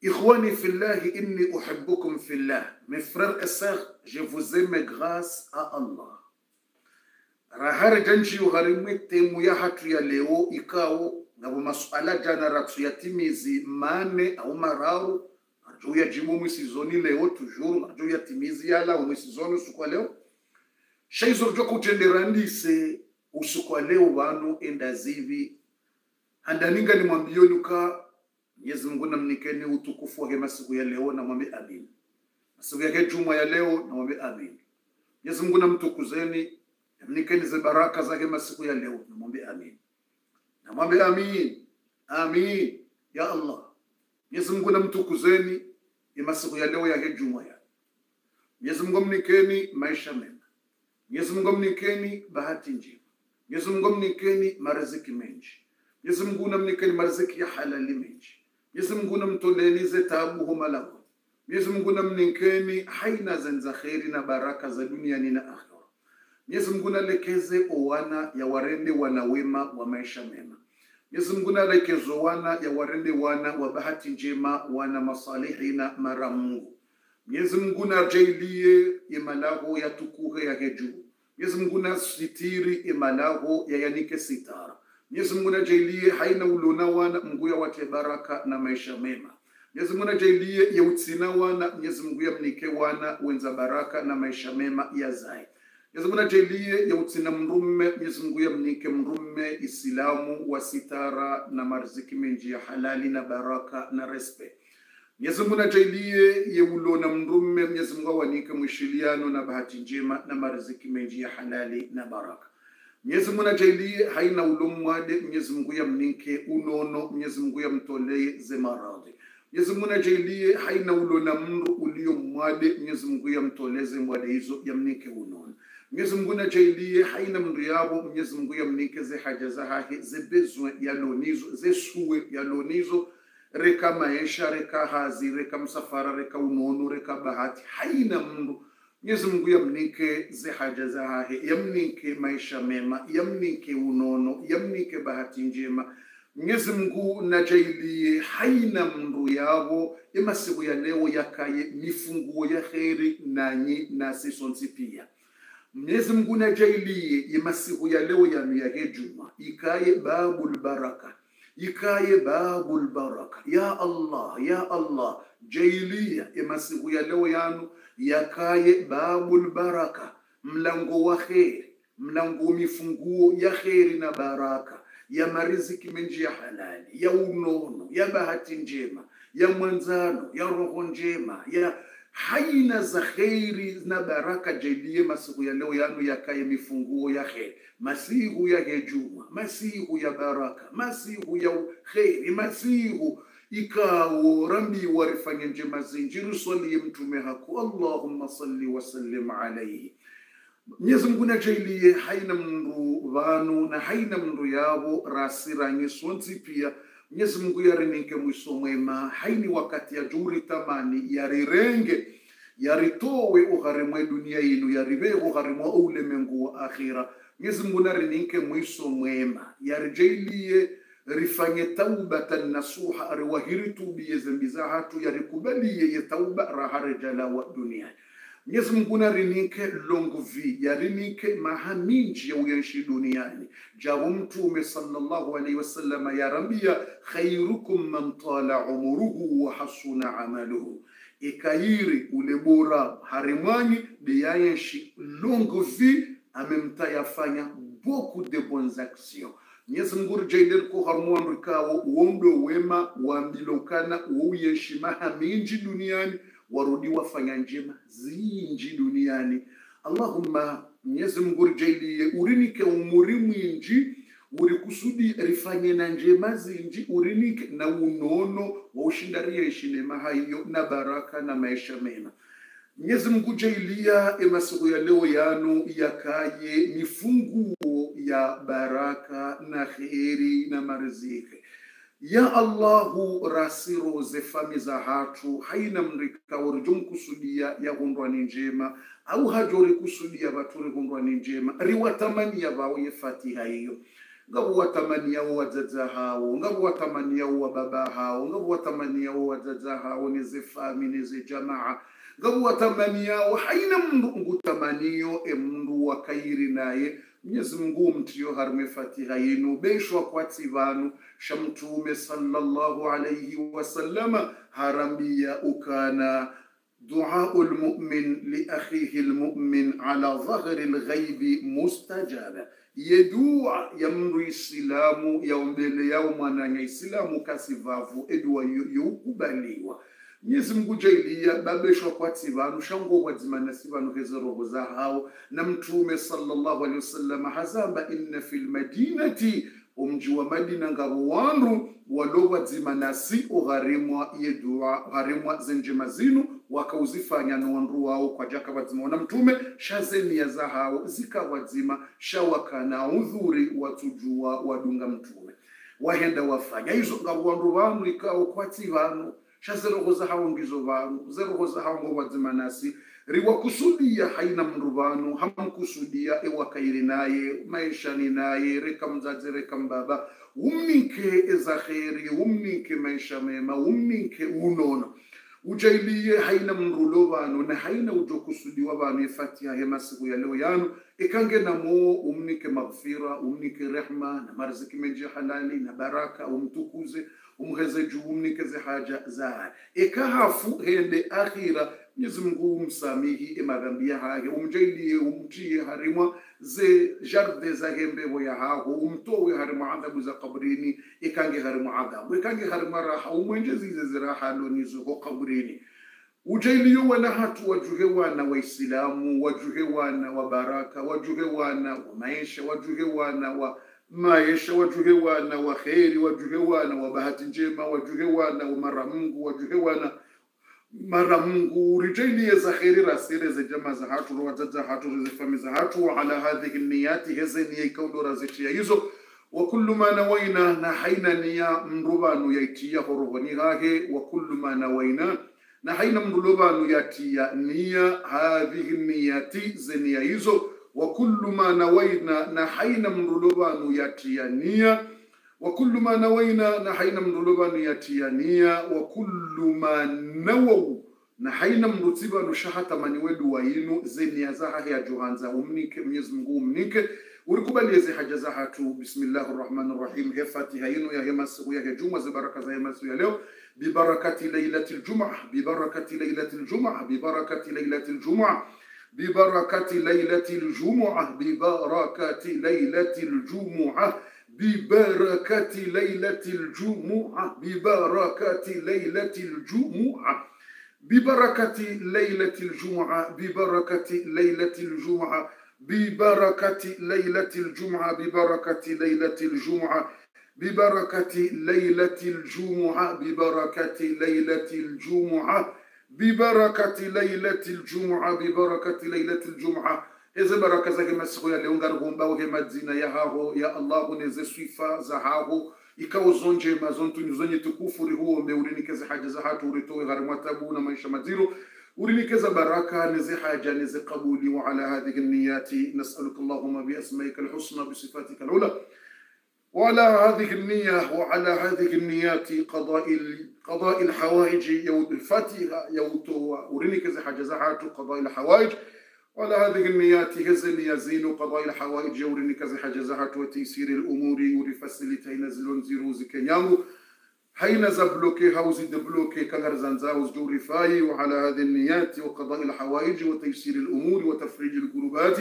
Ikhwani fillahi inni uhibbukum fillah. Mes frères et sœurs, je vous aime grâce à Allah. rahare janji uharimwe temu ya hatu ya leo ikao ngabo masuala jana ratsu ya timizi mane au mararu arjo ya jimu mwisizoni leo toujours arjo ya timizi yala mwisizoni usukwa leo shaizo rjo kutenderandise usukwa leo banu enda zivi andaninga ni mwambioni uka Mwenyezi Mungu namnikeni utukufu wake masiku ya leo na mwambie amin. Masiku yake juma ya leo na mwambie amin. Mwenyezi Mungu namtukuzeni namnikeni ze baraka zake masiku ya leo na mwambie amin. Na mwambie amin. Amin ya Allah. Mwenyezi Mungu namtukuzeni ya masiku ya leo yake juma ya. Mwenyezi Mungu mnikeni maisha mema. Mwenyezi Mungu mnikeni bahati njema. Mwenyezi Mungu mnikeni mariziki mengi. Mwenyezi Mungu namnikeni mariziki ya halali mengi. Mwenyezi Mungu namtolenize taabu huma lahu. Mwenyezi Mungu namninkeni haina zenza kheri na baraka za duniani na akhera. Mwenyezi Mungu nalekeze owana ya warende wana wema wa maisha mema. Mwenyezi Mungu nalekeze wana ya warende wana wa bahati njema wana masalihi na mara Mungu. Mwenyezi Mungu najailie imalaho ya tukuhe ya hejuu. Mwenyezi Mungu nasitiri imalaho ya yanike sitara. Mwenyezi Mungu najailie haina ulona wana Mungu ya wate baraka na maisha mema. Mwenyezi Mungu najailie wana Mwenyezi Mungu ya mnike wana wenza baraka na maisha mema ya zai. Mwenyezi Mungu najailie ya utina mrume Mwenyezi Mungu ya mnike mrume Islamu wa sitara na marziki menji ya halali na baraka na respe. Mwenyezi Mungu najailie yeulona mrume Mwenyezi Mungu awanike mwishiliano na bahati njema na marziki menji ya halali na baraka. Mwenyezi Mungu najailie haina ulomwade Mwenyezi Mungu ya mnike unono Mwenyezi Mungu ze maradhi. Mwenyezi Mungu najailie haina ulona mru ulio mwade Mwenyezi Mungu ya mtoleze mwade hizo ya mnike unono. Mwenyezi Mungu najailie haina mndu yabo Mwenyezi ya mnike ze haja za hahe ze bezwe ya lonizo ze suwe ya lonizo reka maisha reka hazi reka msafara reka unono reka bahati haina mndu Mwenyezi Mungu yamnike zihaja zahe yamnike maisha mema yamnike unono yamnike bahati njema. Mwenyezi Mungu najailie haina mndu yavo emasiku ya leo yakaye mifunguo ya kheri nanyi nasisonsi pia Mwenyezi Mungu najailie emasiku ya leo yanu yake juma ikaye babul baraka ikaye babul baraka. Ya Allah ya Allah jailia emasiku ya leo yanu yakaye babul baraka mlango wa kheri mlango mifunguo ya kheri na baraka. Ya mariziki menji ya halali ya unono ya bahati njema ya mwanzano ya roho njema ya haina za kheri na baraka jelie masiku ya leo yanu yakaye mifunguo ya kheri masihu ya hejuma masihu ya baraka masihu ya kheri masihu ikawo rambi warifanya njema zinjiru swaliye mtume haku. Allahumma salli wasallim alaihi mnyezi Mungu najailiye haina mndu vanu na haina mndu yavo rasiranye sonsi pia. Mnyezi Mungu yarininke mwiso mwema. Haini wakati ya juri tamani yarirenge yaritowe uharimwe dunia yinu yarive uharimwa ulemengu wa akhira. Mnyezi Mungu narininke mwiso mwema. Yarijailie rifanye taubatan nasuha riwahiri tubiye zambi za hatu yarikubaliye ye tauba rahare jalawa duniani Mwenyezi Mungu vi yarinike mahaminji ya uyanshi duniani. Jawo mtume sallallahu alaihi wasallam yarambia khairukum man tala umuruhu wa hasuna amaluhu. Ikayiri ule bora harimwanyi beyayenshi longo vi amemtayafanya beaucoup de bonnes actions Mwenyezi Mungu jailer ko harmwandu kawo wondo wema wambilokana wouyeshi mahaminji duniani warudi wafanya njema zinji duniani. Allahumma Mwenyezi Mungu jailie urinike umuri mwinji uri kusudi rifanye na njema zinji urinike na unono wa ushindaria maha hayo na baraka na maisha mema. Mwenyezi Mungu jailia emasiku ya leo yanu yakaye mifunguo ya baraka na kheri na mariziki. Ya allahu rasiroze zefami za hatu haina mrika warijom kusudia yahundwani njema au hajori kusudia vaturihundwani njema. Riwatamania vao ye fatiha hiyo. Ngavuwatamaniao wadzadza hao ngavuwatamaniao wababa hao ngavuwatamaniao wadzadza hao nezefami nezejamaa ngavuwatamaniao haina mndu ngutamaniyo emndu wakairi naye mnyezi mungu mtiyo harume fatiha yenu beishwa kwati vanu shamtume sallallahu alayhi wasalama harambiya ukana duau lmumin liakhihi lmumin ala dhahri lghaibi mustajaba. Ye dua ya mndu isilamu yaombele yao mwananya isilamu kasivavu edua youkubaliwa nyezi mngujailiya babeshwa kwatsi vanu shangobwa dzimana si vanu hezeroho za hawo na mtume sallallahu alaihi wasallam hazamba inna fil madinati umji wa madina ngavo wanu walowa dzimana si ugharimwa yedua ugharimwa zenjema zinu wakauzifanya nuwandu wawo kwajaka wadzima wana mtume shazemiya za hawo zikawadzima shawakana udhuri watsujuwa wadunga mtume. Wahenda wafanya izo ngavo wandu vanu ikawo kwatsi vanu shazeroho za hao ngizo vanu zeroho za hao ngo riwakusudia haina mndu vanu hamkusudia ewakaire naye maishani naye reka mzazi reka mbaba umnike eza kheri umnike maisha mema umnike unono ujailie haina mrulo vanu na haina ujokusudiwa vanu efatiha he masiku ya leo yanu. Ikange namo umnike maghfira umnike rehma na marziki meji halali na baraka umtukuze umheze juu haja za ekahafu hende akhira Mwenyezi Mungu umsamihi emadhambi yahake umjailie umtie harimwa ze jarde za hembevo ya haho umtowe harimwa adhabu za kabrini ikange harimwa adhabu ikange harimwa raha umwenje zize ziraha lonizo ho kabrini. Ujailiyo wana hatu wajuhe wana waislamu wajuhe wana wa baraka wajuhe wana wa maisha wajuhe wana wa maisha wajuhe wana wa kheri wajuhe wana wa bahati njema wajuhe wana wa mara mungu wajuhe wana. Mara mungu rijailie za kheri rasire ze jama za hatu rowazaza hatu ze fami za hatu wa ala hadhihi niyati heze niye ikaundo razitia hizo. Wa kullu ma nawaina na haina niya mrubanu yaitia horohoni hake wa kullu ma nawaina na haina mrubanu yatia niya hadhihi niyati ze niya hizo وكل ما نوينا نحينا من رلوبان ياتيانيا وكل ما نوينا نحينا من رلوبان ياتيانيا وكل ما نووا نحينا من رتيبا نشاحة من يولو وينو زينيا زاها هي جوهانزا ومنيك ميزمغو ومنيك ولكبال يزي حاجة زاها تو بسم الله الرحمن الرحيم. هي فاتحة ينو يا هي مسو يا هي جمعة زي بركة زي مسو يا ليو. ببركة ليلة الجمعة ببركة ليلة الجمعة ببركة ليلة الجمعة, ببركة ليلة الجمعة. ببركة ليلة الجمعة ببركة ليلة الجمعة ببركة ليلة الجمعة ببركة ليلة الجمعة ببركة ليلة الجمعة ببركة ليلة الجمعة ببركة ليلة الجمعة ببركة ليلة الجمعة ببركة ليلة الجمعة ببركة ليلة الجمعة ببركة ليلة الجمعة ببركة ليلة الجمعة. إذا بركة زك مسخو يا ليون غرغون باو هي مدينة يا هاو يا الله نيز سويفا زهاو يكاو زونجي ما زون تو نزوني تكوفري هو ميوريني كذا حاجة زهاتو ريتو غير متابو نما إيش ما زيرو وريني كذا بركة نيز حاجة نيز قبولي وعلى هذه النيات نسألك اللهم بأسمائك الحسنى بصفاتك العلى وعلى هذه النية وعلى هذه النيات قضاء قضاء الحوائج يوم الفاتحة يوتو ورينك زي حاجة زحات قضاء الحوائج. وعلى هذه النيات هزن يزين قضاء الحوائج يورني كذا حاجة زهات وتيسير الأمور يوري فسلتي نزلون زيروز كنيامو حين زبلوكي هاوزي دبلوكي كغر زنزاوز جوري فاي. وعلى هذه النيات وقضاء الحوائج وتيسير الأمور وتفريج الكربات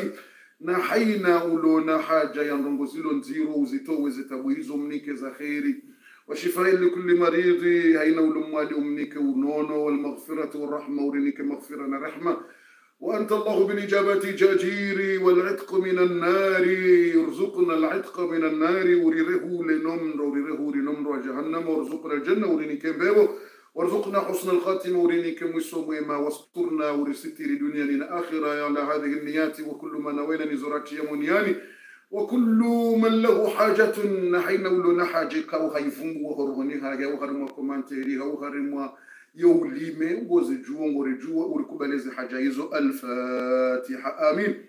na haina ulona haja ya ndongo zilo nziro uzitowe zitabu hizo mnike za kheri. وشفاء لكل مريض هين ولمالي أمنيك ونونو والمغفرة والرحمة ورنيك مغفرة رحمة وأنت الله بالإجابة جاجيري والعتق من النار يرزقنا العتق من النار وريره لنمر وريره لنمر جهنم وارزقنا الجنة وريني كمبيبو وارزقنا حسن الخاتم ورينيك ويسوم ويما واسترنا ورستيري لدنيا لنا آخرة يا على هذه النيات وكل ما نوينا نزرات يمونياني وكل من له حاجة نحين ولنا حاجة كاو خيفون وهرونيها يا وهرما تهريها وهرما يوليمي وزجوم ورجوم وركوباليز حاجة يزو ألفاتحة. آمين.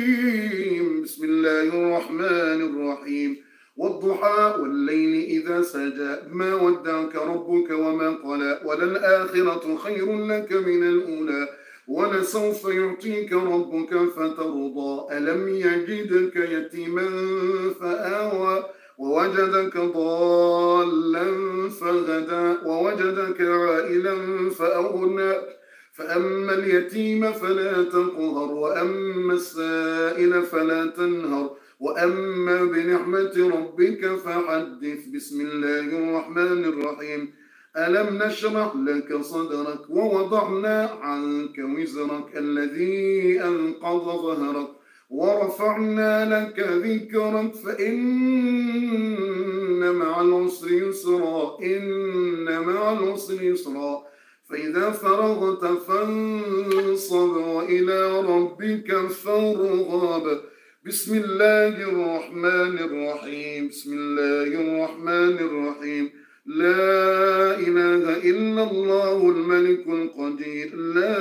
الله الرحمن الرحيم. والضحى والليل إذا سجى. ما ودعك ربك وما قلى. وللآخرة خير لك من الأولى. ولسوف يعطيك ربك فترضى. ألم يجدك يتيما فآوى. ووجدك ضالا فهدى. ووجدك عائلا فأغنى. فأما اليتيم فلا تقهر وأما السائل فلا تنهر. وأما بنعمة ربك فحدث. بسم الله الرحمن الرحيم. ألم نشرح لك صدرك ووضعنا عنك وزرك الذي أنقض ظهرك ورفعنا لك ذكرك فإن مع العسر يسرا إن مع العسر يسرا. فإذا فرغت فانصب وإلى ربك فارغب. بسم الله الرحمن الرحيم. بسم الله الرحمن الرحيم. لا إله إلا الله الملك القدير. لا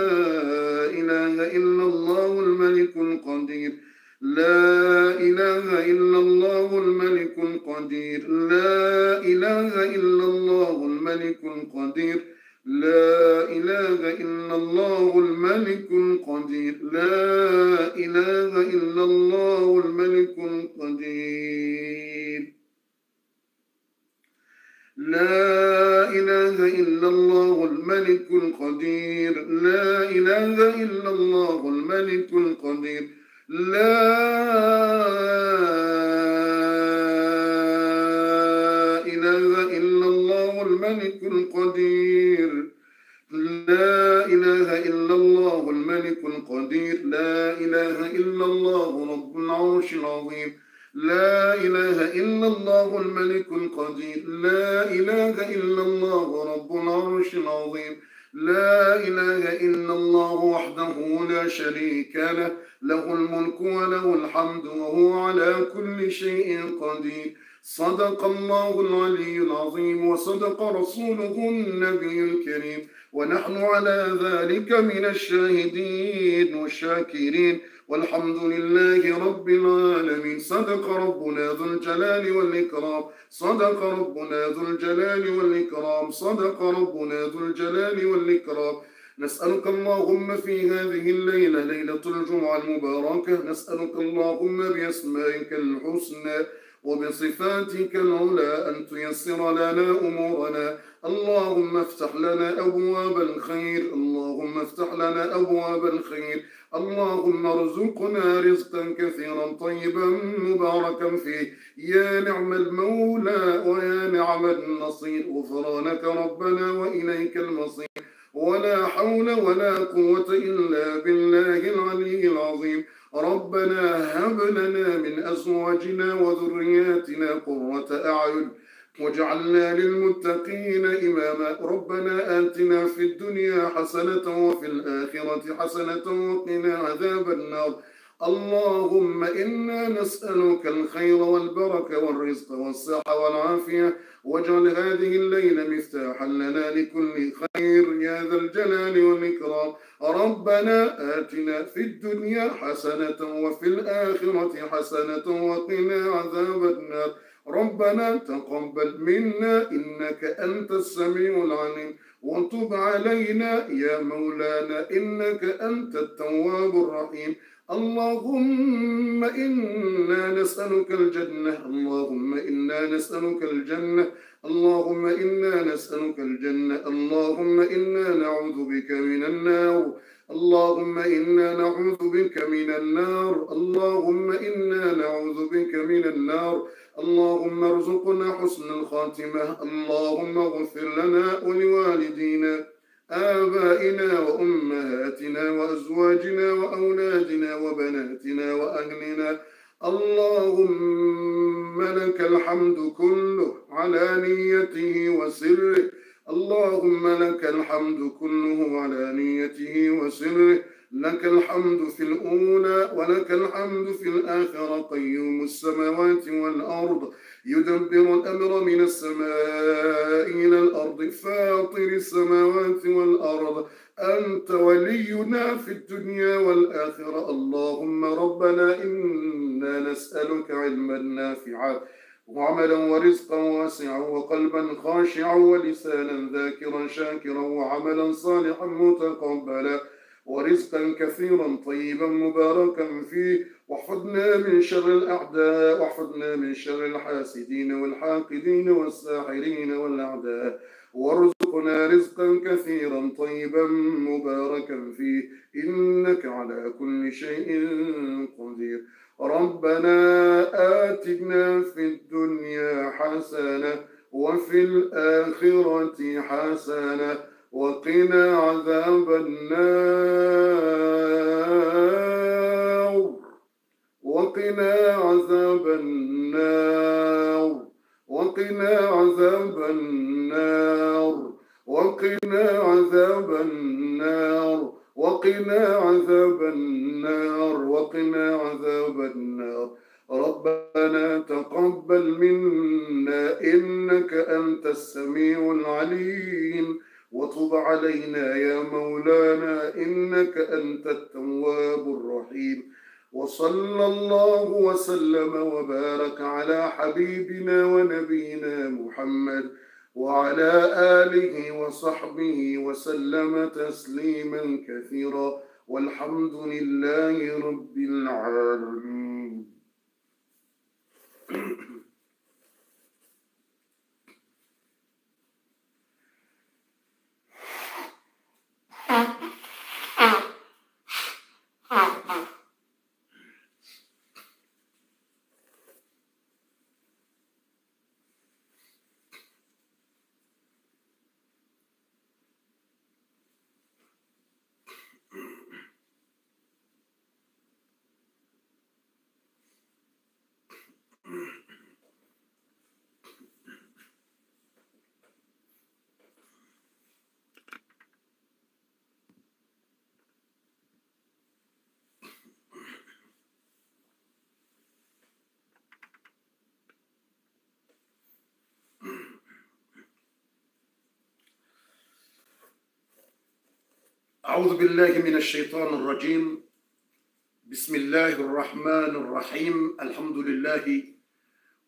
إله إلا الله الملك القدير. لا إله إلا الله الملك القدير. لا إله إلا الله الملك القدير. لا إله إلا الله الملك القدير. لا إله إلا الله الملك القدير. لا إله إلا الله الملك القدير. لا إله إلا الله الملك القدير. لا الملك القدير. لا إله إلا الله الملك القدير. لا إله إلا الله رب العرش العظيم. لا إله إلا الله الملك القدير. لا إله إلا الله رب العرش العظيم. لا إله إلا الله وحده لا شريك له. له الملك وله الحمد وهو على كل شيء قدير. صدق الله العلي العظيم وصدق رسوله النبي الكريم. ونحن على ذلك من الشاهدين والشاكرين. والحمد لله رب العالمين. صدق ربنا ذو الجلال والإكرام. صدق ربنا ذو الجلال والإكرام. صدق ربنا ذو الجلال والإكرام. نسألك اللهم في هذه الليلة ليلة الجمعة المباركة. نسألك اللهم بأسمائك الحسنى وبصفاتك العلى أن تيسر لنا أمورنا. اللهم افتح لنا أبواب الخير. اللهم افتح لنا أبواب الخير. اللهم ارزقنا رزقا كثيرا طيبا مباركا فيه. يا نعم المولى ويا نعم النصير. غفرانك ربنا وإليك المصير. ولا حول ولا قوة إلا بالله العلي العظيم. ربنا هب لنا من أزواجنا وذرياتنا قرة أعين واجعلنا للمتقين إماما. ربنا آتنا في الدنيا حسنة وفي الآخرة حسنة وقنا عذاب النار. اللهم إنا نسألك الخير والبركة والرزق والصحة والعافية. واجعل هذه الليلة مفتاحا لنا لكل خير يا ذا الجلال والإكرام. ربنا آتنا في الدنيا حسنة وفي الآخرة حسنة وقنا عذاب النار. ربنا تقبل منا إنك أنت السميع العليم. وتب علينا يا مولانا إنك أنت التواب الرحيم. اللهم إنا نسألك الجنة اللهم إنا نسألك الجنة اللهم إنا نسألك الجنة اللهم إنا نعوذ بك من النار اللهم إنا نعوذ بك من النار اللهم إنا نعوذ بك من النار اللهم ارزقنا حسن الخاتمة اللهم اغفر لنا ولوالدينا. آبائنا وأمهاتنا وأزواجنا وأولادنا وبناتنا وأهلنا. اللهم لك الحمد كله على نيته وسره. اللهم لك الحمد كله على نيته وسره. لك الحمد في الأولى ولك الحمد في الآخرة. قيوم السماوات والأرض. يدبر الأمر من السماء إلى الأرض فاطر السماوات والأرض. أنت ولينا في الدنيا والآخرة. اللهم ربنا إنا نسألك علما نافعا وعملا ورزقا واسعا وقلبا خاشعا ولسانا ذاكرا شاكرا وعملا صالحا متقبلا. ورزقا كثيرا طيبا مباركا فيه. واحفظنا من شر الأعداء واحفظنا من شر الحاسدين والحاقدين والساحرين والأعداء. وارزقنا رزقا كثيرا طيبا مباركا فيه. إنك على كل شيء قدير. ربنا آتنا في الدنيا حسنة وفي الآخرة حسنة. وقنا عذاب النار. وقنا عذاب النار. وقنا عذاب النار. وقنا عذاب النار. وقنا عذاب النار. وقنا عذاب النار. ربنا تقبل منا إنك أنت السميع العليم. وتب علينا يا مولانا إنك أنت التواب الرحيم. وصلى الله وسلم وبارك على حبيبنا ونبينا محمد وعلى آله وصحبه وسلم تسليما كثيرا. والحمد لله رب العالمين. أعوذ بالله من الشيطان الرجيم. بسم الله الرحمن الرحيم. الحمد لله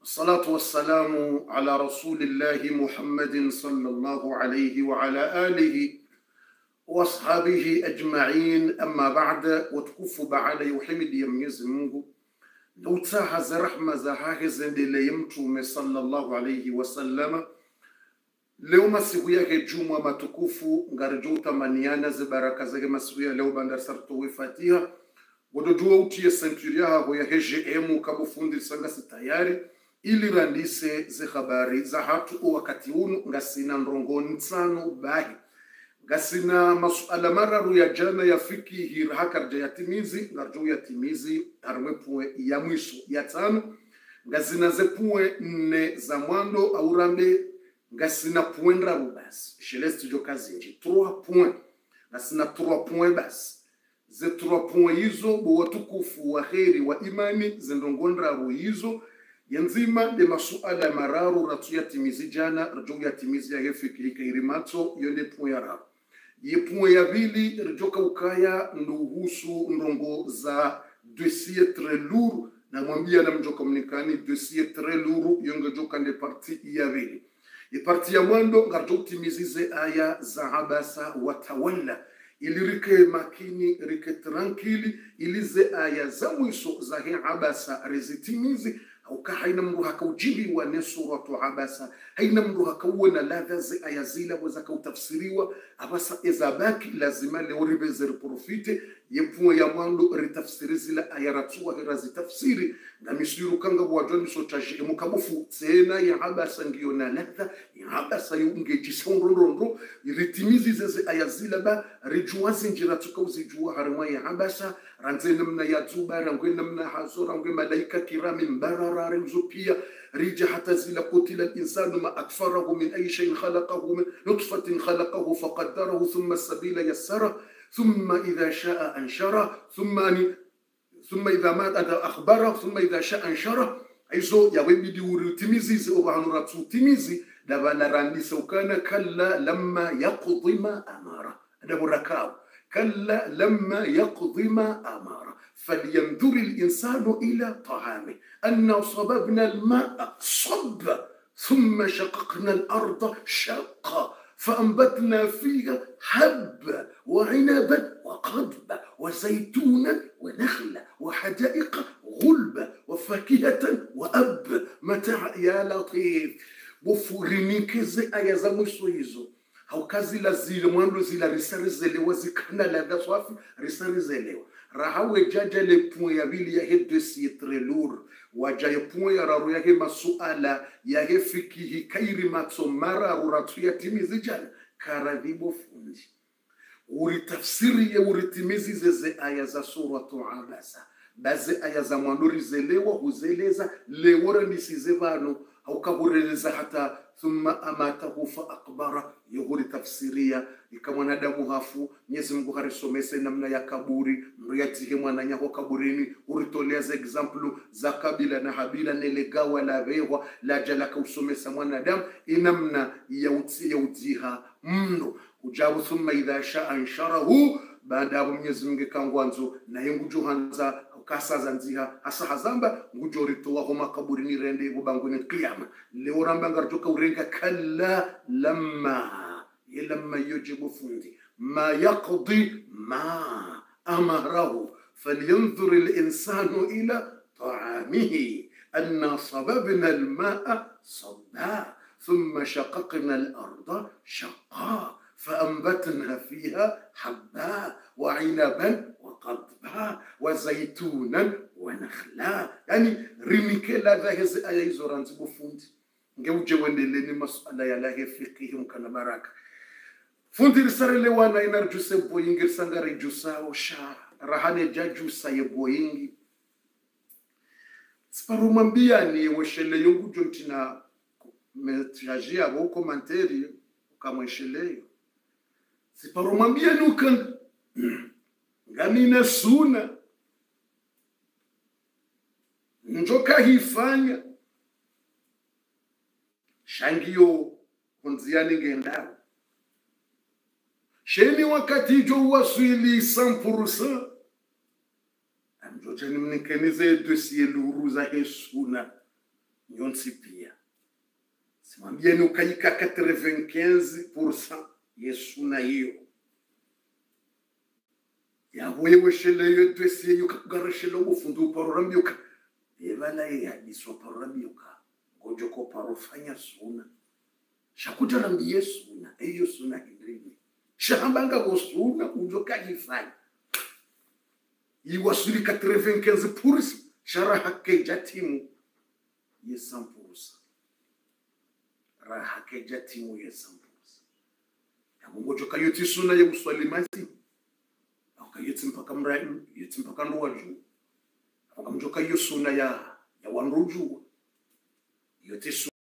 والصلاة والسلام على رسول الله محمد صلى الله عليه وعلى آله وأصحابه أجمعين. أما بعد وتكف بعد يحمد يميز منه لو تاهز رحمة زهاهز ليمتم صلى الله عليه وسلم. Leo masiku yake juma matukufu ngarjo utamaniana ze baraka zake masiku ya leo bandar sarto we fatiha. Godojua utie centuria yaho ya hgm sanga si tayari ili randise ze habari za hatu wakati unu ngasina ndongo tsano bahi. Ngasina masuala mararu ya jana ya fiki hira hakarja yatimizi ngarjo yatimizi harmwe puwe ya mwisho ya tano. Ngazina ze puwe nne za mwando aurambe ngasina point ndrabo basi. Sheleste jo kazinji 3 point ngasina 3 point basi. Ze 3 point hizo bo watukufu wa kheri wa imani zindongondrabo hizo. Yanzima de masuala ya mararu ratu yatimizi jana rjo yatimizi ya hefiki irimatso yonde point ya rabu ye point ya vili rjoka ukaya nduhusu ndongo za dossier très lourd. Na mwambia na mjo komunikani dossier très lourd yonge joka nde parti ya vili iparti ya mwando ngarjo utimizize aya za abasa watawalla ili rike makini rike trankili ilize aya za mwiso za he abasa rezitimizi aukahaina mndu hakaujibiwa ne suratu abasa haina mndu hakauwena ladha ze aya zila weza kautafsiriwa abasa ezabaki lazima leo ribeze riprofite yepuwe ya mwando ritafsiri zila aya ratuwa hera zitafsiri. Na misiru kanga bwajoni sotaji emukabufu tsena ya abasa ngiyo na ladha ya abasa yungejisonronrondo ritimizi zeze aya zila ba njira tuka uzijuwa harimwa ya ranze namna yadzuba rangwe rangwene mna hazo rangwe malaika kirami mbarara remzo رجع حتى زل قتل الإنسان ما أكفره من أي شيء خلقه من نطفة خلقه فقدره ثم السبيل يسره ثم إذا شاء أنشره ثم ثم إذا مات أدى أخبره ثم إذا شاء أنشره. عيزو يا ويبي دي وري تيميزي سو بانو راتو تيميزي دابا نراني سو كلا لما يقضي ما أمره. أنا بركاو كلا لما يقضي ما أمره. فلينظر الإنسان إلى طعامه. أنا صببنا الماء صبا ثم شققنا الأرض شقا فأنبتنا فيها حبا وعنبا وقضبا وزيتونا ونخلا وحدائق غلبا وفاكهة وأب. متاع يا لطيف. za mwisho hizo haukazila zile mwando zila zikana zikanalaga swafi risarizelewa rahawe jaja le ya vili ya he dossier très lourd waja ye ya raru he masuala ya he fikihi kairi matso mara uratu ya timizi jana. Karadhibo fundi. Uri tafsiri uri timizi zeze aya za suratu abasa. Baze aya za mwanduri zelewa huzeleza lewora nisize vano. Haukabureleza hata thumma amatahu fa akbara yohuri tafsiria ika mwanadamu hafu Mwenyezi Mungu harisomese namna ya kaburi mriatihe mwananyaho kaburini uritolea za example za kabila na habila nelegawa la vewa la jala kausomesa mwanadamu inamna ya uti ya utiha mno. Ujabu thumma idha shaa ansharahu baada ya Mwenyezi Mungu kangwanzo naye ngujuhanza kasaza nziha hasa hazamba ngujoritowaho makaburini rende bubanguni qiyama leo ramba ngarjoka urenga kalla lamma ye lamma yujibu fundi ma yaqdi ma amarahu falyanzur linsanu ila طعامه أنا صببنا الماء صبا ثم شققنا الأرض شقا فأنبتنا فيها حبا وعنبا qadba wa zaitunan wa nakhla. Yani rimikela zahezi aya hizo ranzi bufundi. Ngeuje wendeleni masala yalahe fiqihi mkana baraka fundi risarele wana inarjuse boyingi risangare jusao sha. Rahane jajusa ye boyingi siparumwambiani wesheleyo ngujo ntina metraji yavo ukomanteri ukamwesheleyo siparumwambiani ukan ngamine suna njoka hifanya shangio kunziani ngendao sheni wakati jo waswili 100% amjojeni mnikenize dosie luru za hesuna. Nyonsi pia. Simwambieni ukayika 95% yesuna hiyo yawewe dosie yukakugarashele ufundu uparorambioka evala yehadiswa parorambioka ngojoko parofanya suna. Shakutarambie suna. Eyo suna hindrini shahambanga gosuna ujokajifanya iwasuli 95% sharaha keja timu. Yesampurusa 100% raha keja timu yesampurusa 100% yamungojoka yoti suna akayeti mpaka mrai yetse mpaka ndoa juu akamjoka iyo suna ya ya wanrujua yote